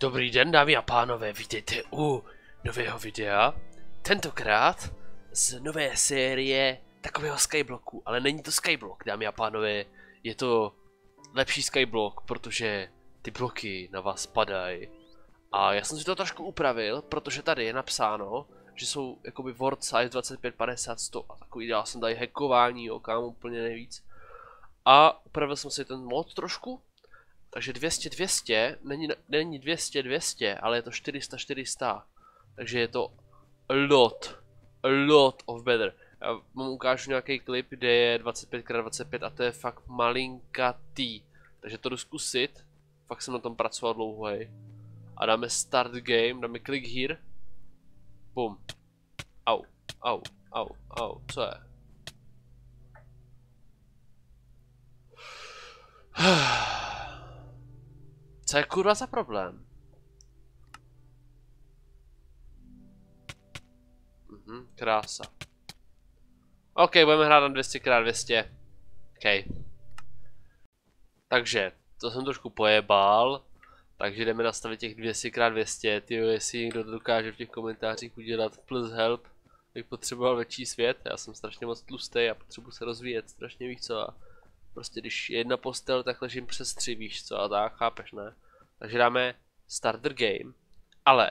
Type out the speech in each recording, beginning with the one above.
Dobrý den dámy a pánové, vítejte u nového videa. Tentokrát z nové série takového skyblocku, ale není to skyblock dámy a pánové, je to lepší skyblock, protože ty bloky na vás padají. A já jsem si to trošku upravil, protože tady je napsáno, že jsou jakoby word size 25, 50, 100 a takový dál jsem tady hackování, jo, kam úplně nejvíc. A upravil jsem si ten mod trošku, takže 200, 200, není, není 200, 200, ale je to 400, 400. Takže je to a lot, a lot of better. Já vám ukážu nějaký klip, kde je 25x25 a to je fakt malinkatý. Takže to jdu zkusit. Fakt jsem na tom pracoval dlouho, hej. A dáme start game, dáme click here. Bum. Au, au, au, au, co je? Co je kurva za problém? Mhm, krása. OK, budeme hrát na 200x200. OK. Takže, to jsem trošku pojebal. Takže jdeme nastavit těch 200x200. Ty jestli někdo to dokáže v těch komentářích udělat plus help, bych potřeboval větší svět. Já jsem strašně moc tlustý a potřebuji se rozvíjet, strašně víš co. A prostě když je jedna postel, tak ležím přes tři, víš co, a tak, chápeš, ne? Takže dáme starter game, ale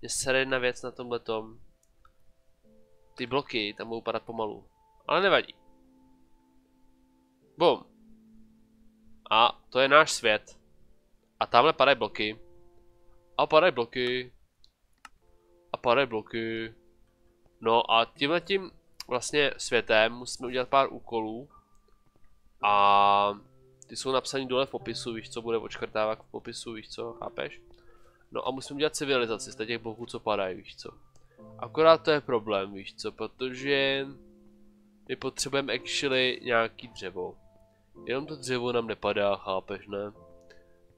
mě se jedna věc na tomhle tom. Ty bloky tam budou padat pomalu, ale nevadí. Bum. A to je náš svět. A tamhle padají bloky. A padají bloky. A padají bloky. No a tímhle tím vlastně světem musíme udělat pár úkolů. A ty jsou napsaný dole v popisu, víš co, bude očkrtávat v popisu, víš co, chápeš? No a musím dělat civilizaci z těch bloků, co padají, víš co. Akorát to je problém, víš co, protože my potřebujeme actually nějaký dřevo. Jenom to dřevo nám nepadá, chápeš, ne?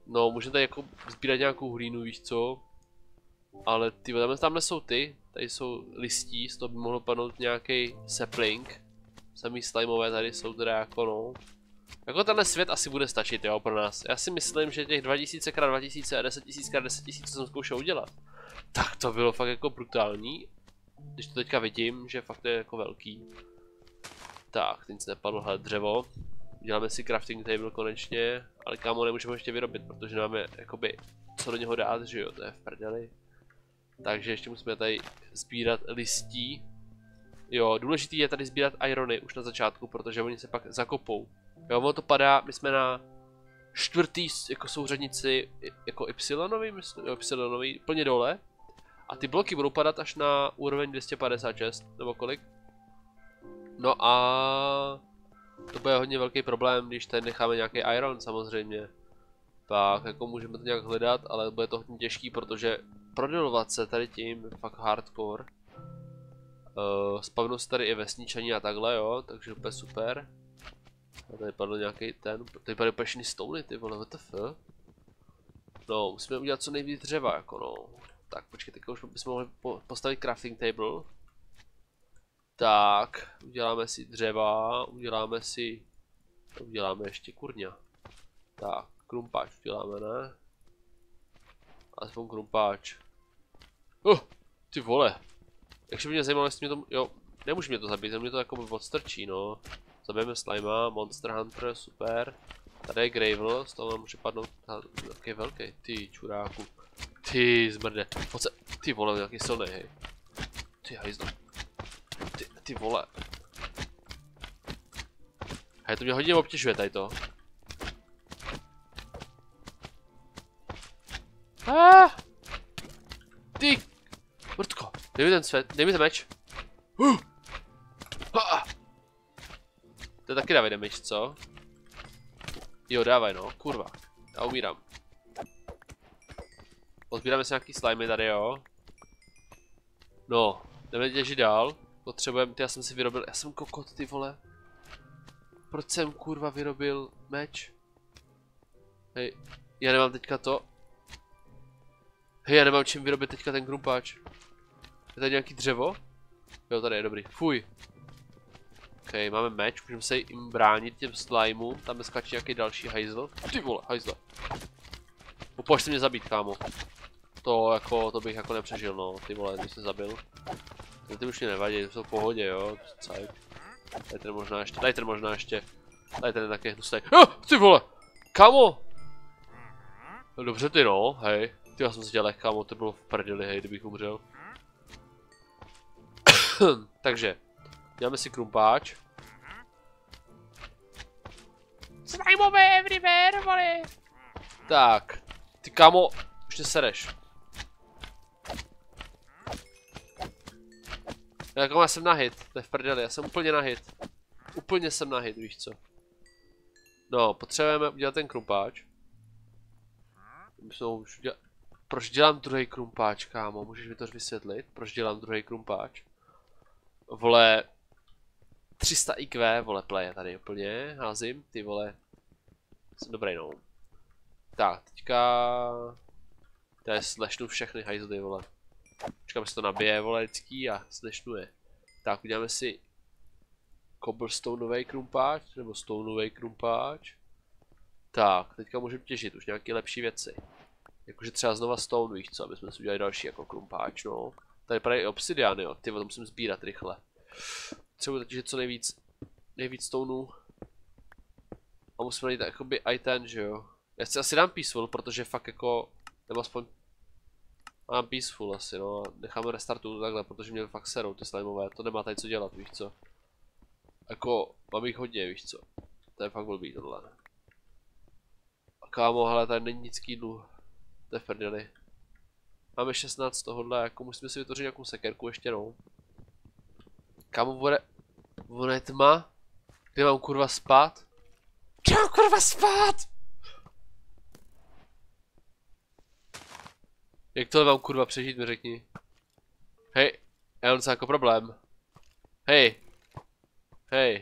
No, můžeme tady jako sbírat nějakou hlínu, víš co? Ale ty, tam, tamhle jsou ty, tady jsou listí, z toho by mohlo padnout nějaký sapling. Samý slimeové tady jsou teda jako no. Jako tenhle svět asi bude stačit, jo, pro nás. Já si myslím, že těch 2000 x 2000 a 10 000 x 10 000, co jsem zkoušel udělat, tak to bylo fakt jako brutální. Když to teďka vidím, že fakt je jako velký. Tak, se nepadlo hele, dřevo. Děláme si crafting table konečně, ale kámo nemůžeme ještě vyrobit, protože máme jakoby co do něho dát, že jo, to je v prdeli. Takže ještě musíme tady sbírat listí. Jo, důležitý je tady sbírat irony už na začátku, protože oni se pak zakopou. Jo, ono to padá, my jsme na čtvrtý jako souřadnici jako Y, myslím, jo, Y, plně dole. A ty bloky budou padat až na úroveň 256, nebo kolik. No a to bude hodně velký problém, když tady necháme nějaký iron samozřejmě. Tak jako můžeme to nějak hledat, ale bude to hodně těžký, protože prodolovat se tady tím fakt hardcore. Uh, spavnu se tady i vesničaní a takhle jo, takže úplně super. A tady padl nějaký ten, tady padly úplně stouny ty vole, WTF. No, musíme udělat co nejvíc dřeva, jako no. Tak, počkej, teď už bychom mohli postavit crafting table. Tak, uděláme si dřeva, uděláme si, uděláme ještě kurňa. Tak, krumpáč uděláme, ne? Aspoň krumpáč. Uh, ty vole. Takže by mě zajímalo, jestli mě to, jo, nemůže mě to zabít, mě to jako odstrčí, no. Zabijeme slima, Monster Hunter, super. Tady je Gravel, z toho může padnout nějaký velký, ty čuráku. Ty zmrde, pojď ty vole, nějaký silný, hej. Ty hajzlo. Ty, ty vole. Hej, to mě hodně obtěžuje tady to. Ah! Ty! Dej mi ten svět, dej mi ten meč. Uh! To taky dávaj damage, co? Jo, dávaj no, kurva. Já umírám. Pozbíráme si nějaký slimy tady, jo. No, jdeme těžit dál. Potřebujeme, ty já jsem si vyrobil, já jsem kokot, ty vole. Proč jsem kurva vyrobil meč? Hej, já nemám teďka to. Hej, já nemám čím vyrobit teďka ten krumpáč. Je tady nějaký dřevo? Jo, tady je dobrý. Fuj, OK, máme meč, můžeme se jim bránit těm slimeům, tam skáče nějaký další hajzl. Ty vole, hajzle. Upočte mě zabít, kámo. To jako, to bych jako nepřežil, no, ty vole, když jsi zabil. Ty, ty už mě nevadí, jsou v pohodě, jo, cajk. Tady ten možná ještě, tady ten možná ještě. Tady ten taky hnusný. Oh, ty vole! Kámo! No dobře ty no, hej. Ty já jsem si dělal, kámo, to bylo v prdeli, hej, kdybych umřel. Takže, děláme si krumpáč. Slajmové everywhere, vole! Tak, ty kámo, už tě sereš. Jako já jsem na hit, to je v prdeli, já jsem úplně na hit. Úplně jsem na hit, víš co. No, potřebujeme udělat ten krumpáč. už udělat... Proč dělám druhý krumpáč, kámo? Můžeš mi to vysvětlit? Proč dělám druhý krumpáč? Vole... 300 IQ, vole, play tady úplně, házím, ty vole. Jsem dobrý, no. Tak, teďka... Tady slešnu všechny hajzly, vole. Počkám, se to nabije, vole, vždycky a slashnuje. Tak, uděláme si cobblestoneový krumpáč, nebo stoneový krumpáč. Tak, teďka můžeme těžit už nějaké lepší věci. Jakože třeba znova stone, víš co, aby jsme si udělali další jako krumpáč, no. Tady padají obsidiany, jo, ty to musím sbírat rychle. Třeba těžit co nejvíc, nejvíc stonů. A musíme najít jakoby i ten, že jo. Já si asi dám peaceful, protože fakt jako, nebo aspoň Mám peaceful asi, no. Necháme restartu takhle, protože mě fakt serou ty slimeové. To nemá tady co dělat, víš co. Jako, mám jich hodně, víš co. To je fakt blbý tohle. A kámo, hele, tady není nic k jídlu. To je prdeli. Máme 16 tohohle, jako musíme si vytvořit nějakou sekerku ještě, no. Kámo, bude... Bude tma? Kde mám kurva spát? Kde mám kurva spát? Jak to mám kurva přežít, mi řekni. Hej, já mám jako problém. Hej. Hej.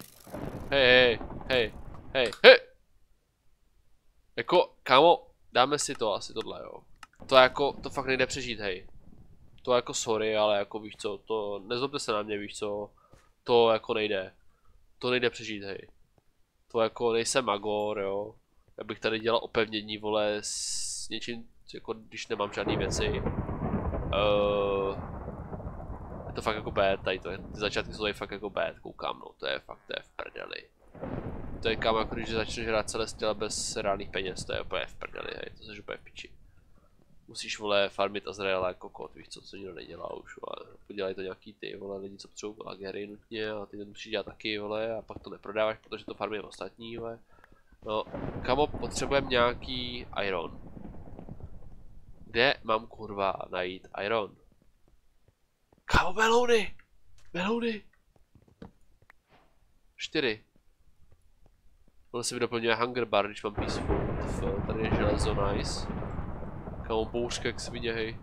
Hej, hej, hej, hej, hej. Jako, kámo, dáme si to asi tohle, jo. To jako, to fakt nejde přežít, hej. To jako sorry, ale jako víš co, to, nezlobte se na mě, víš co. To jako nejde. To nejde přežít, hej. To jako nejsem magor, jo. Já bych tady dělal opevnění, vole, s něčím jako když nemám žádné věci. Uh, je to fakt jako bad, tady to, ty začátky jsou tady fakt jako bad, koukám no, to je fakt, to je v prdeli. To je kam jako když začneš hrát Celestial bez reálných peněz, to je úplně v prdeli, hej, to jsi úplně v piči. Musíš vole farmit Azraela jako kot, víš co, co nikdo nedělá už, vole. Podělají to nějaký ty, vole, lidi, co potřebují lagery nutně a ty to musíš dělat taky, vole, a pak to neprodáváš, protože to farmí ostatní, vole. No, kamo, potřebujeme nějaký iron. Kde mám kurva najít iron? Kámo, melouny! Melouny! Čtyři. On se mi doplňuje hunger bar, když mám peaceful. Tf, tady je železo, nice. Kámo, bouřka jak svině, hej.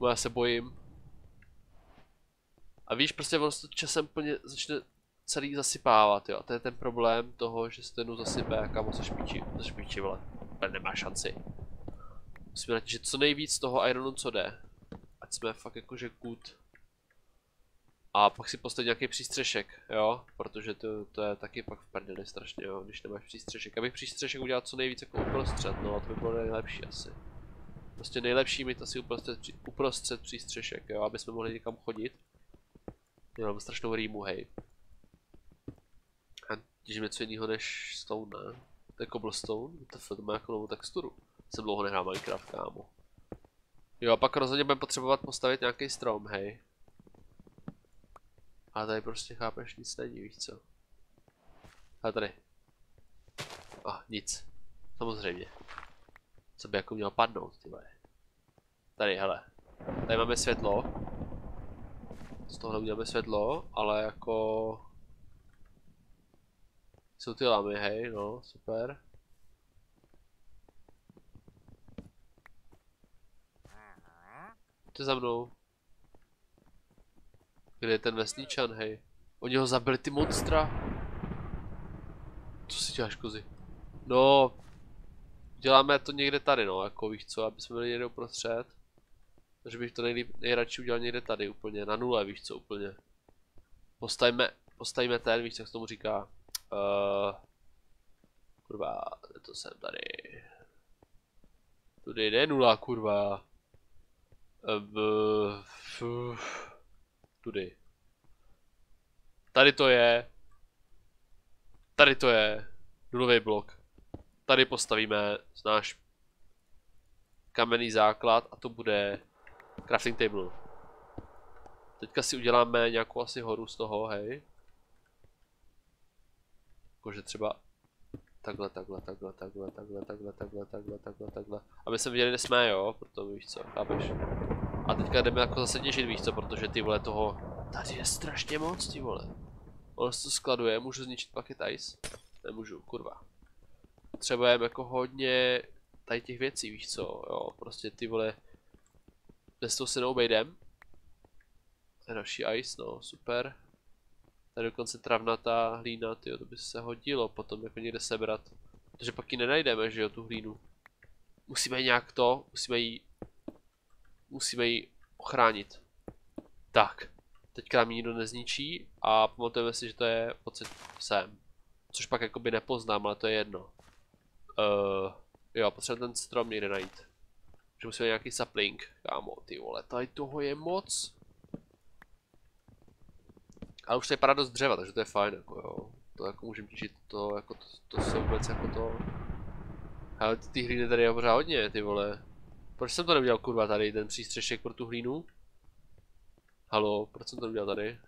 No já se bojím. A víš, prostě on se to časem plně začne celý zasypávat, jo. A to je ten problém toho, že se ten zasype a kámo se špičí, se špičí, vole. Nemá šanci. Musíme natěžit co nejvíc toho ironu, co jde. Ať jsme fakt jakože good. A pak si postavit nějaký přístřešek, jo? Protože to, to je taky pak v prdeli strašně, jo? Když nemáš přístřešek. Abych přístřešek udělal co nejvíc jako uprostřed, no a to by bylo nejlepší asi. Prostě nejlepší mít asi uprostřed, uprostřed přístřešek, jo? Aby jsme mohli někam chodit. Mám strašnou rýmu, hej. A těžím něco jiného než stone, ne? To je cobblestone, to, to má jako novou texturu. Jsem dlouho nehrál Minecraft, kámo. Jo, a pak rozhodně budeme potřebovat postavit nějaký strom, hej. A tady prostě chápeš, nic není, víš co. A tady. A nic. Samozřejmě. Co by jako mělo padnout, ty vole. Tady, hele. Tady máme světlo. Z tohle uděláme světlo, ale jako... Jsou ty lamy, hej, no, super. Jděte za mnou. Kde je ten vesničan, hej? Oni ho zabili ty monstra. Co si děláš, kozy? No, děláme to někde tady, no, jako víš co, aby jsme byli někde uprostřed. Takže bych to nejlíp, nejradši udělal někde tady, úplně, na nule, víš co, úplně. Postavíme, postavíme ten, víš, co se tomu říká. Uh, kurva, to jsem tady. Tudy jde nula, kurva. B, f, tudy. Tady to je. Tady to je. Nulový blok. Tady postavíme náš kamenný základ a to bude crafting table. Teďka si uděláme nějakou asi horu z toho, hej. Jakože třeba takhle, takhle, takhle, takhle, takhle, takhle, takhle, takhle, takhle, takhle. Aby jsme viděli, kde jsme, jo, proto víš co, chápeš. A teďka jdeme jako zase těžit, víš co, protože ty vole toho, tady je strašně moc, ty vole. On se to skladuje, můžu zničit paket ice? Nemůžu, kurva. Potřebujeme jako hodně tady těch věcí, víš co, jo, prostě ty vole, bez toho se neobejdem. Další ice, no, super. Tady dokonce travnatá hlína, tyjo, to by se hodilo potom jako někde sebrat. Protože pak ji nenajdeme, že jo, tu hlínu. Musíme nějak to, musíme ji, musíme ji ochránit. Tak, teďka nám ji nikdo nezničí a pamatujeme si, že to je pocit sem. Což pak jakoby nepoznám, ale to je jedno. Uh, jo, potřebujeme ten strom někde najít. Že musíme nějaký sapling, kámo, ty vole, tady toho je moc. Ale už je para dost dřeva, takže to je fajn, jako jo. To jako můžeme těšit, to jako to, to se vůbec jako to... Ale ty hlíny tady je pořád hodně, ty vole. Proč jsem to neudělal kurva tady, ten přístřešek pro tu hlínu? Halo, proč jsem to neudělal tady?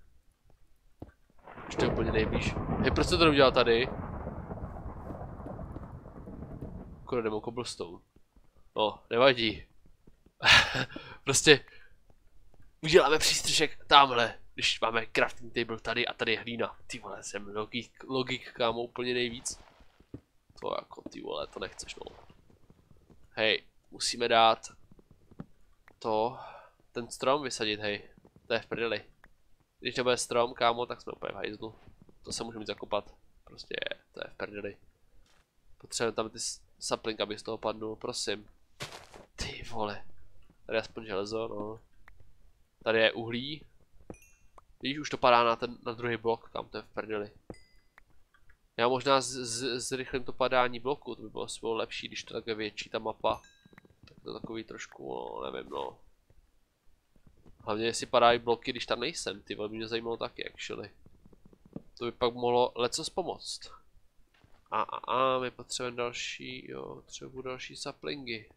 Ještě úplně nejblíž. Hej, proč jsem to neudělal tady? Kurva, jdeme cobblestone. No, nevadí. prostě uděláme přístřešek tamhle když máme crafting table tady a tady je hlína. Ty vole, jsem logik, logik kámo úplně nejvíc. To jako, ty vole, to nechceš no. Hej, musíme dát to, ten strom vysadit, hej. To je v prdeli. Když to bude strom, kámo, tak jsme úplně v hajzlu. To se můžeme zakopat. Prostě, to je v prdeli. Potřebujeme tam ty sapling, aby z toho padnul, prosím. Ty vole. Tady je aspoň železo, no. Tady je uhlí, Vidíš, už to padá na ten na druhý blok, tam to je v prdeli. Já možná zrychlím to padání bloku, to by bylo svou lepší, když to takhle větší ta mapa. Tak to takový trošku, no, nevím no. Hlavně jestli padají bloky, když tam nejsem, ty by mě zajímalo taky, actually. To by pak mohlo leco pomoct. A, a, a, my potřebujeme další, jo, třeba další saplingy.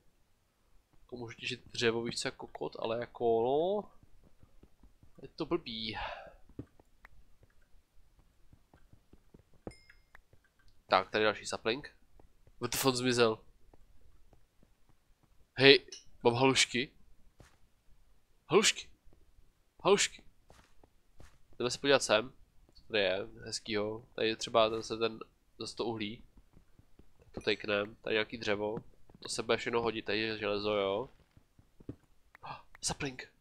To můžu těžit dřevo víc jako kokot, ale jako, no, je to blbý. Tak, tady další sapling. Fuck zmizel? Hej, mám halušky. Halušky. Halušky. Jdeme se podívat sem. Tady je, hezkýho. Tady je třeba zase ten, zase to uhlí. Tak to tejknem. Tady nějaký dřevo. To se bude všechno hodit, tady je železo, jo. Sapling.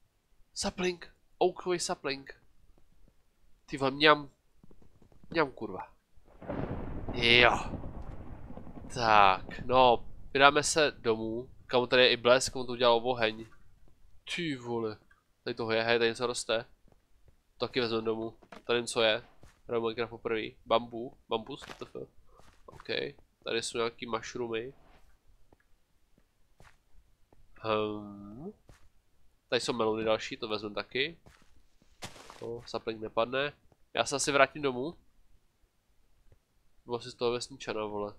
Sapling. Oakový sapling. Ty vám mňam. Mňam kurva. Jo. Tak, no, vydáme se domů. Kamu tady je i blesk, komu to udělal oheň. Ty vole. Tady toho je, hej, tady něco roste. To taky vezmeme domů. Tady něco je. Hraju Minecraft poprvé. Bambu. Bambus, tf. OK. Tady jsou nějaký mushroomy. Hmm. Tady jsou melony další, to vezmu taky. To sapling nepadne. Já se asi vrátím domů. Bylo si z toho vesničana, vole.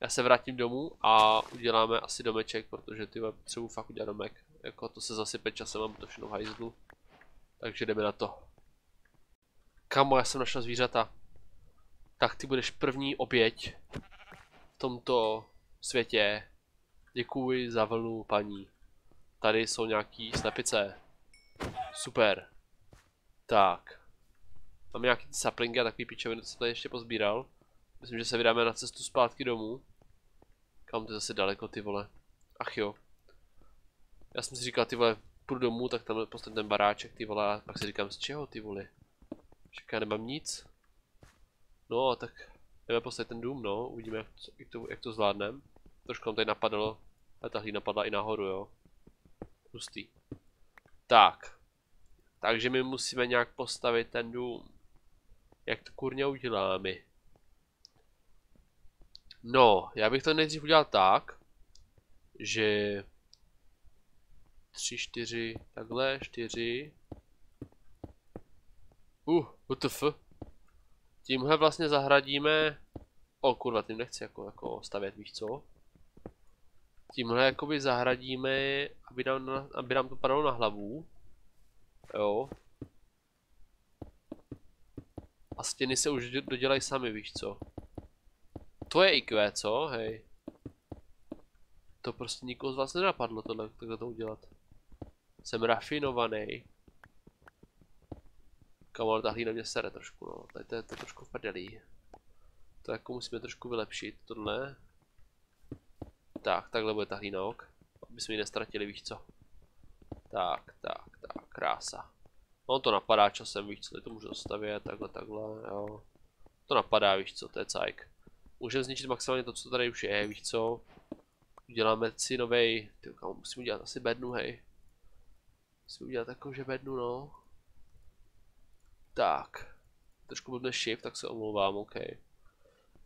Já se vrátím domů a uděláme asi domeček, protože ty potřebuji fakt udělat domek. Jako to se zasype časem, mám to všechno v hajzlu. Takže jdeme na to. Kamo, já jsem našel zvířata. Tak ty budeš první oběť v tomto světě. Děkuji za vlnu, paní. Tady jsou nějaký slepice. Super. Tak. Máme nějaký saplingy a takový pičoviny, co jsem tady ještě pozbíral. Myslím, že se vydáme na cestu zpátky domů. Kam to je zase daleko, ty vole. Ach jo. Já jsem si říkal, ty vole, půjdu domů, tak tam postavím ten baráček, ty vole, a pak si říkám, z čeho, ty vole. Já nemám nic. No, tak jdeme postavit ten dům, no, uvidíme, jak to, jak to, jak to zvládneme. Trošku nám tady napadlo, ale ta hlína padla i nahoru, jo. Hustý. Tak. Takže my musíme nějak postavit ten dům. Jak to kurně uděláme? No, já bych to nejdřív udělal tak, že tři, čtyři, takhle, čtyři. Uh, WTF. Tímhle vlastně zahradíme... O kurva, tím nechci jako, jako stavět, víš co? Tímhle jakoby zahradíme, aby nám, aby nám to padalo na hlavu. Jo. A stěny se už dodělají sami, víš co? To je IQ, co? Hej. To prostě nikoho z vás nenapadlo tohle, takhle to udělat. Jsem rafinovaný. Kamal, ta hlína mě sere trošku, no. Tady to je to trošku prdelí. To jako musíme trošku vylepšit, tohle. Tak, takhle bude ta hlína ok. Aby jsme ji nestratili, víš co. Tak, tak, tak, krása. On to napadá časem, víš co, to můžu zastavit, takhle, takhle, jo. To napadá, víš co, to je cajk. Můžeme zničit maximálně to, co tady už je, víš co. Uděláme si novej, ty musím udělat asi bednu, hej. Musím udělat takovou, že bednu, no. Tak. Trošku blbne shift, tak se omlouvám, OK.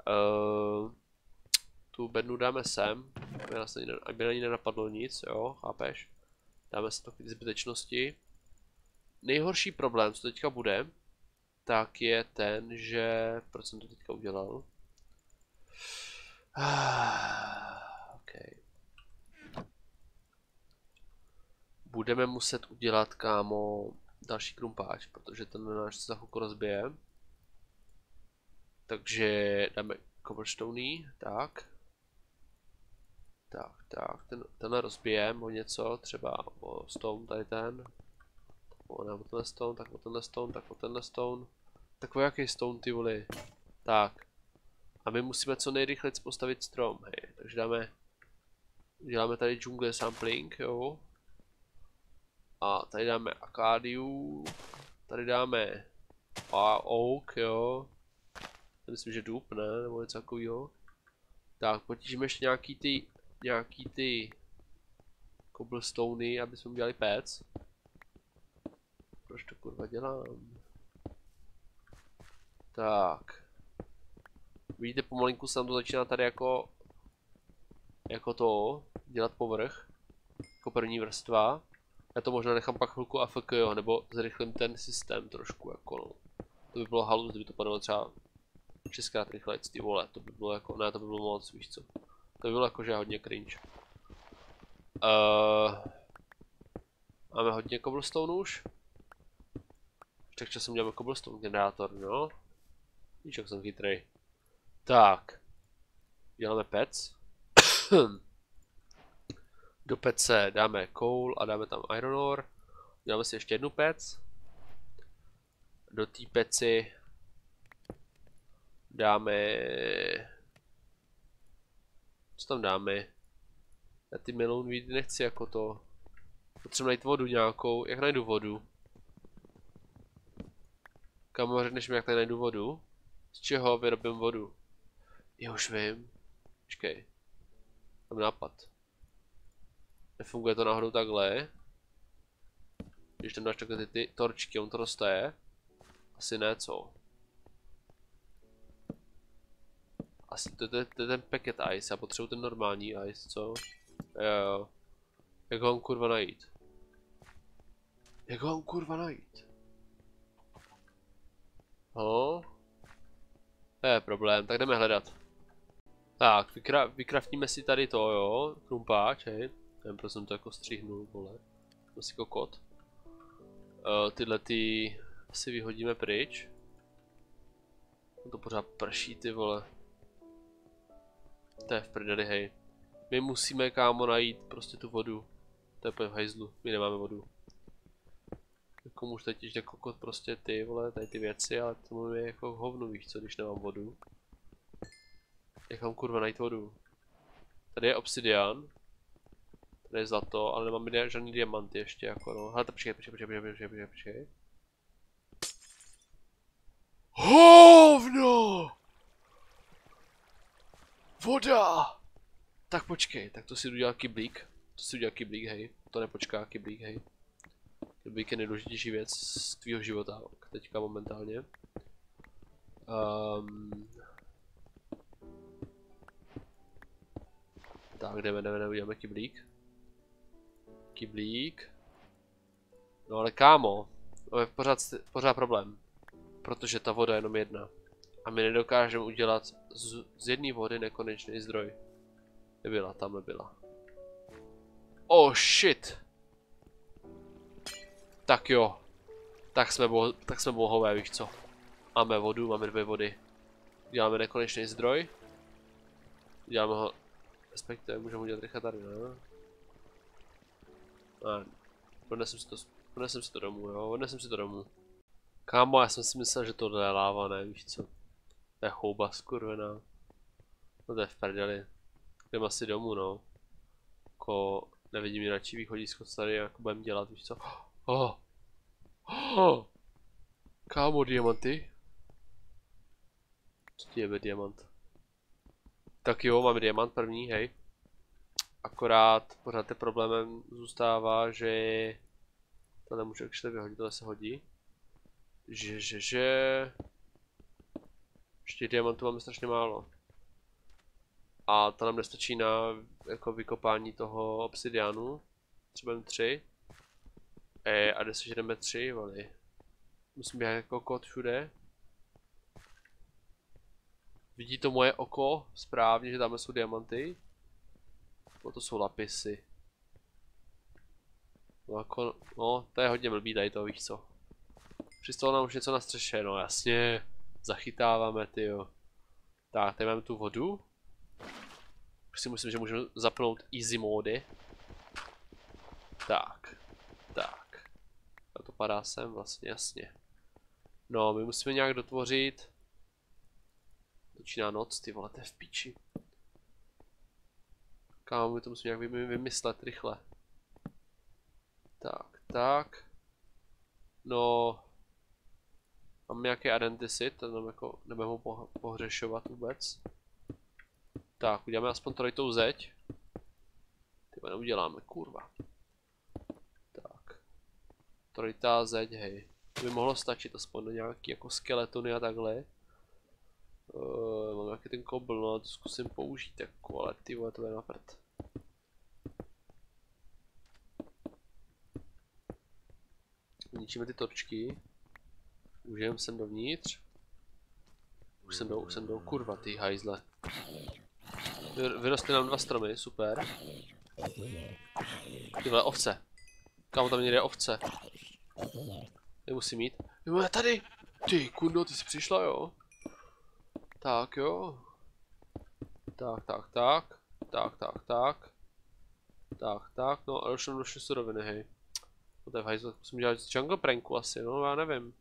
Uh, tu bednu dáme sem, aby, nás na ní nenapadlo nic, jo, chápeš? Dáme si to k zbytečnosti. Nejhorší problém, co teďka bude, tak je ten, že... Proč jsem to teďka udělal? OK. Budeme muset udělat, kámo, další krumpáč, protože ten náš se za chvilku rozbije. Takže dáme cobblestone, tak. Tak, tak, ten, tenhle rozbijeme o něco, třeba o stone, tady ten. O, ne, o tenhle stone, tak o tenhle stone, tak o tenhle stone. Tak o jaký stone ty voli? Tak. A my musíme co nejrychleji postavit strom, hej. Takže dáme, děláme tady džungle sampling, jo. A tady dáme akádiu, tady dáme a oak, jo. Myslím, že dub, ne, nebo něco takového. Tak, potížíme ještě nějaký ty, nějaký ty cobblestony, aby jsme udělali pec. Proč to kurva dělám? Tak. Vidíte, pomalinku se nám to začíná tady jako jako to, dělat povrch. Jako první vrstva. Já to možná nechám pak chvilku AFK, jo, nebo zrychlím ten systém trošku, jako no. To by bylo halus, kdyby to padalo třeba šestkrát rychleji, ty vole, to by bylo jako, ne, to by bylo moc, víš co. To by bylo jakože hodně cringe. Uh, máme hodně cobblestone už. Tak časem děláme cobblestone generátor, no. Víš, jak jsem chytrej. Tak. Děláme pec. Do pece dáme coal a dáme tam iron ore. Dáme si ještě jednu pec. Do té peci dáme... Co tam dáme? Já ty melon weedy nechci jako to. Potřebuji najít vodu nějakou. Jak najdu vodu? Kam řekneš mi, jak tady najdu vodu? Z čeho vyrobím vodu? Já už vím. Počkej. Mám nápad. Nefunguje to náhodou takhle. Když tam dáš takhle ty, ty torčky, on to roste. Asi ne, co? Asi to, to, to je ten packet ice, já potřebuji ten normální ice, co? Jo, jo. Jak ho mám kurva najít? Jak ho mám kurva najít? Ho? To je problém, tak jdeme hledat. Tak, vykra vykraftíme si tady to, jo, krumpáč, hej. Nevím, proč jsem to jako střihnul, vole. Asi kokot. Uh, tyhle ty si vyhodíme pryč. To pořád prší, ty vole. To je v prdeli, hej. My musíme, kámo, najít prostě tu vodu. To je v hajzlu, my nemáme vodu. Jako můžu teď jako kokot prostě ty, vole, tady ty věci, ale to je jako hovnu, víš co, když nemám vodu. Jak mám kurva najít vodu? Tady je obsidian. Tady je zlato, ale nemám žádný diamanty ještě jako no. Hele, počkej, počkej, počkej, počkej, počkej, počkej. HOVNO! Voda! Tak počkej, tak to si udělal kyblík. To si udělal kyblík, hej. To nepočká kyblík, hej. Kyblík je nejdůležitější věc z tvýho života, teďka momentálně. Um, Tak, jdeme, jdeme, jdeme, uděláme kyblík. Kyblík. No ale kámo, to je pořád, pořád problém. Protože ta voda je jenom jedna. A my nedokážeme udělat z, z jedné vody nekonečný zdroj. Nebyla, tam nebyla. Oh shit! Tak jo. Tak jsme, bo tak jsme bohové, víš co. Máme vodu, máme dvě vody. Děláme nekonečný zdroj. Děláme ho, respektive můžeme udělat rychle tady, ne? A, odnesem si to, odnesem si to domů, jo, odnesem si to domů. Kámo, já jsem si myslel, že tohle je láva, ne, víš co. To je chouba skurvená. No to je v prdeli. Jdem asi domů, no. Jako, nevidím jináčí východisko, co tady jako budeme dělat, víš co. Oh. Oh. Kámo, diamanty. Co ti je diamant? Tak jo, máme diamant první, hej. Akorát pořád je problémem zůstává, že to nemůžu ještě vyhodit, to se hodí. Že, že, že... Ještě diamantů máme strašně málo. A to nám nestačí na jako vykopání toho obsidianu. Třeba tři. E, a kde jdeme tři, vali. Musím běhat jako kód všude. Vidí to moje oko správně, že tam jsou diamanty? No to jsou lapisy. No jako, no, to je hodně blbý tady to, víš co. Přistalo nám už něco na střeše, no jasně. Zachytáváme, ty jo. Tak, tady máme tu vodu. Už si myslím, že můžeme zapnout easy mody. Tak, tak. A to padá sem vlastně, jasně. No, my musíme nějak dotvořit Začíná noc, ty vole, to je v píči. Kámo, my to musíme nějak vymyslet rychle. Tak, tak. No. Mám nějaký identisit, to nám jako nebudeme ho pohřešovat vůbec. Tak, uděláme aspoň trojitou zeď. Ty neuděláme, kurva. Tak. Trojitá zeď, hej. To by mohlo stačit aspoň do nějaký jako skeletony a takhle. Uh, mám nějaký ten kobl, no to zkusím použít jako, ale ty vole, to je na prd. Ničíme ty torčky. Užijeme sem dovnitř. Už jsem jdou, už jsem jdou, kurva ty hajzle. Vyrostly nám dva stromy, super. Tyhle ovce. Kam tam někde ovce? Nemusím mít. Jo, tady! Ty, kundo, ty jsi přišla, jo? Tak jo. Tak, tak, tak. Tak, tak, tak. Tak, tak, no a došlo došly suroviny, hej. No to je v hajzlu, musím dělat jungle pranku asi, no já nevím.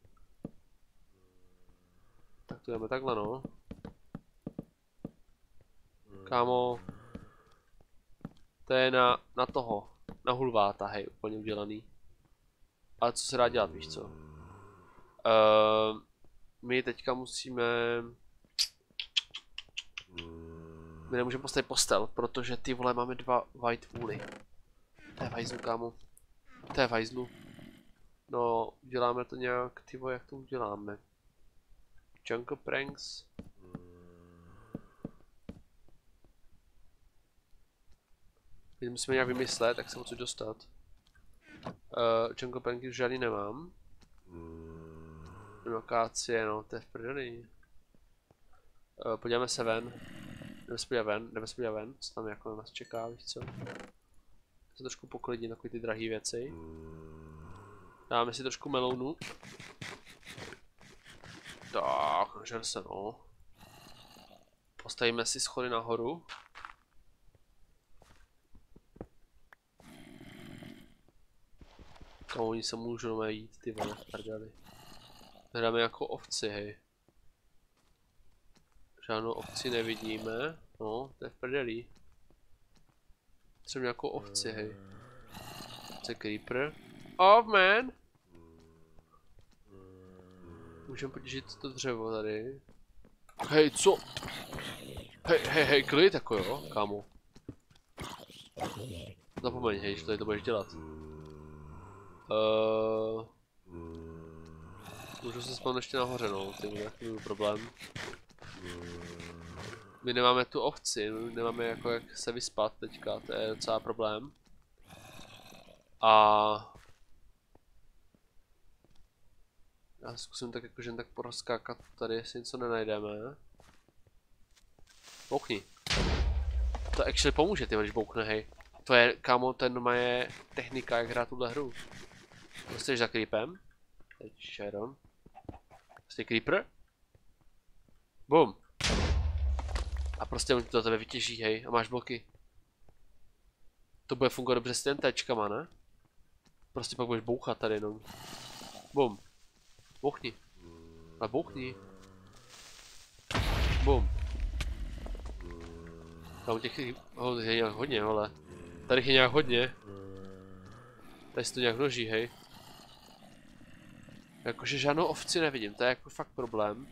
Tak to jdeme takhle, no. Kámo. To je na, na toho. Na hulváta, hej, úplně udělaný. Ale co se dá dělat, víš co? Uh, my teďka musíme my nemůžeme postavit postel, protože ty vole máme dva white woolly. To je vajzlu, kámo. To je vajzlu. No, uděláme to nějak, ty vole, jak to uděláme? Jungle pranks. My musíme nějak vymyslet, jak se odsud dostat. Uh, jungle pranky už žádný nemám. Lokácie, no, to je v prdeli. Uh, podíváme se ven. Jdeme se ven, jdeme se ven, co tam jako nás čeká, víš co? Se trošku poklidit na ty drahé věci. Dáme si trošku melounu. Tak, nažer se no. Postavíme si schody nahoru. Kam oni se můžou jít, ty vole, prdeli. Hledáme jako ovci, hej. Žádnou ovci nevidíme. No, to je v prdelí. Třeba nějakou ovci, hej. Ovce creeper. Oh man! Můžeme potěžit to dřevo tady. Hej, co? Hej, hej, hej, klid jako jo, kámo. Zapomeň, hej, že tady to budeš dělat. Uh, můžu se spát ještě nahoře, no, ty nějaký problém. My nemáme tu ovci, my nemáme jako jak se vyspat teďka, to je docela problém. A... Já zkusím tak jakože tak porozkákat tady, jestli něco nenajdeme. Boukni. To actually pomůže, ty když boukne, hej. To je, kámo, ten je technika, jak hrát tuhle hru. Prostě za creepem. Teď Sharon. Prostě creeper. Boom. A prostě on to tebe vytěží, hej, a máš bloky. To bude fungovat dobře s těm tečkama, ne? Prostě pak budeš bouchat tady jenom. Bum. Bouchni. A bouchni. Bum. Tam těch je nějak hodně, ale. Tady je nějak hodně. Tady se to nějak množí, hej. Jakože žádnou ovci nevidím, to je jako fakt problém.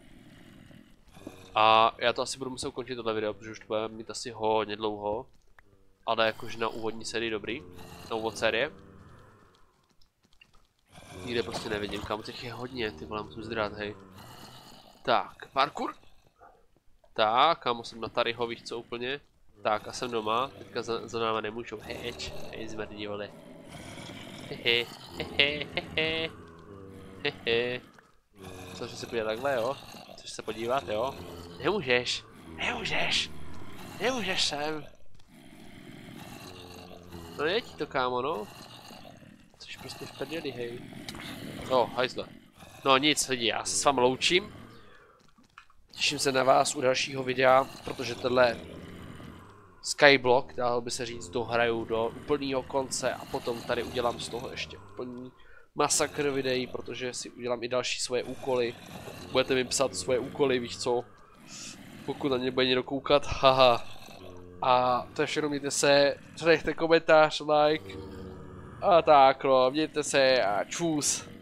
A já to asi budu muset ukončit tohle video, protože už to bude mít asi hodně dlouho. Ale jakože na úvodní sérii dobrý. Na úvod série. Nikde prostě nevidím, kam těch je hodně, ty vole, musím zdrát, hej. Tak, parkour. Tak, kam jsem na Taryho, víš co úplně. Tak, a jsem doma, teďka za, za náma nemůžou, heč, hej, zmrdí, vole. Hehe, hehe, hehe, hehe. Co, že se podívat takhle, jo? Chceš se podívat, jo? Nemůžeš, nemůžeš, nemůžeš sem. No je ti to, kámo, no. Což prostě v prdeli, hej. No, hajzle. No nic, lidi, já se s vámi loučím. Těším se na vás u dalšího videa, protože tohle Skyblock, dalo by se říct, dohraju do úplného konce a potom tady udělám z toho ještě úplný masakr videí, protože si udělám i další svoje úkoly. Budete mi psát svoje úkoly, víš co, pokud na ně bude někdo koukat, haha. A to je všechno, mějte se, nechte komentář, like a tak no, mějte se a čus.